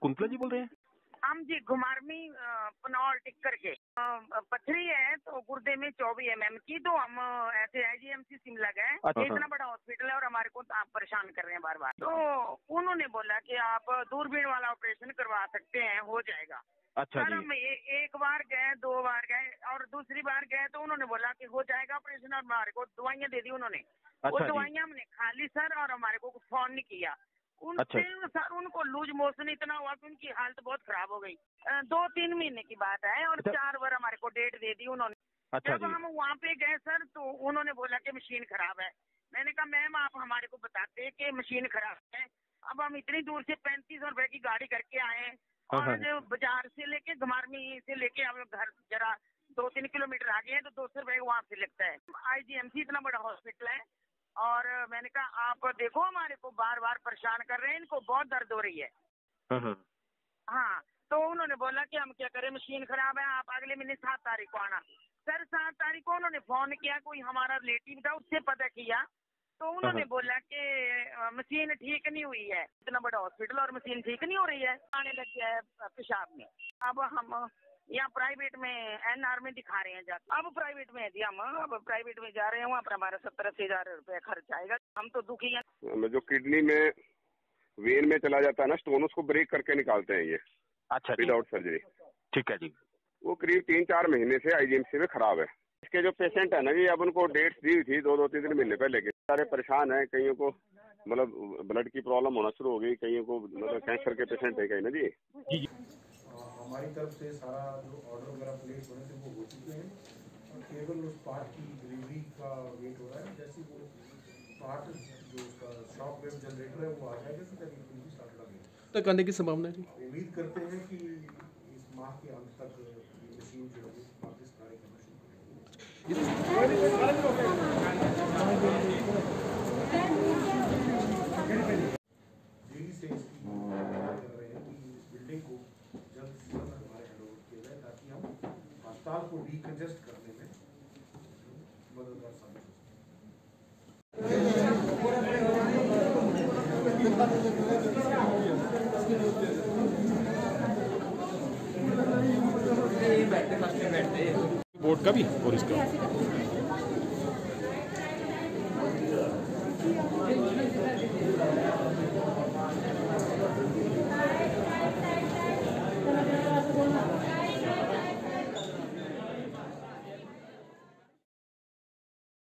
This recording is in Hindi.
कुंतला जी बोल रहे हैं? हम जी घुमारमी पनौर टिक्कर के पथरी है तो गुर्दे में चौबीस एम एम की तो हम ऐसे आईजीएमसी शिमला गए अच्छा। इतना बड़ा हॉस्पिटल है और हमारे को आप परेशान कर रहे हैं बार बार तो उन्होंने बोला कि आप दूरबीन वाला ऑपरेशन करवा सकते हैं हो जाएगा। अच्छा सर जी। हम ए, एक बार गए दो बार गए और दूसरी बार गए तो उन्होंने बोला कि हो जाएगा ऑपरेशन और हमारे को दवाइयाँ दे दी उन्होंने। वो अच्छा जी। दवाइयाँ हमने खा ली सर और हमारे को फ़ोन नहीं किया। उनसे सर उनको लूज मोशन इतना हुआ कि उनकी हालत बहुत खराब हो गई। दो तीन महीने की बात है और अच्छा। चार बार हमारे को डेट दे दी उन्होंने। अच्छा जब हम वहाँ पे गए सर तो उन्होंने बोला कि मशीन खराब है। मैंने कहा मैम आप हमारे को बताते कि मशीन खराब है। अब हम इतनी दूर से पैंतीस सौ रुपए की गाड़ी करके आए हाँ, और हाँ। जो बाज़ार से लेके घुमारमी से लेके हम घर जरा दो तीन किलोमीटर आगे है तो दो सौ रुपए वहाँ से लगता है। आईजीएमसी इतना बड़ा हॉस्पिटल है और मैंने कहा आप देखो हमारे को बार बार परेशान कर रहे हैं इनको बहुत दर्द हो रही है। हाँ हाँ। हाँ तो उन्होंने बोला कि हम क्या करें मशीन खराब है आप अगले महीने सात तारीख को आना। सर सात तारीख को उन्होंने फ़ोन किया कोई हमारा रिलेटिव था उससे पता किया। तो उन्होंने हाँ। बोला कि मशीन ठीक नहीं हुई है। इतना बड़ा हॉस्पिटल और मशीन ठीक नहीं हो रही है। आने लग गया है पेशाब में। अब हम यहाँ प्राइवेट में एनआर में दिखा रहे हैं जाके। अब प्राइवेट में है जी हम अब प्राइवेट में जा रहे हैं वहाँ पर हमारा सत्तर अस्सी हज़ार रुपये खर्च आएगा। हम तो दुखी हैं। जो किडनी में वेन में चला जाता है ना स्टोन उसको ब्रेक करके निकालते हैं ये। अच्छा विदाउट सर्जरी ठीक है जी। वो करीब तीन चार महीने से आईजीएमसी में खराब है। इसके जो पेशेंट है ना जी अब उनको डेट्स दी हुई थी दो दो तीन तीन महीने पहले के। सारे परेशान हैं कईयों को मतलब ब्लड की प्रॉब्लम होना शुरू हो गई कईयों को मतलब कैंसर के पेशेंट है कहीं ना जी। हमारी तरफ़ से सारा जो ऑर्डर वगैरह प्लेस होने थे वो हो चुके हैं। और केवल उस पार्ट की डिलीवरी का वेट हो रहा है। जैसे वो पार्ट जो उसका शॉक वेव जनरेटर है वो आ जाएगा तो तभी डिलीवरी स्टार्ट लगेगी तक आने की संभावना है उम्मीद करते हैं कि इस माह के अंत तक मशीन जो है वापस कार्य करना शुरू करेगी। अस्पताल को रिकंजेस्ट करने में मददगार साबित हो। बोर्ड का भी और इसका।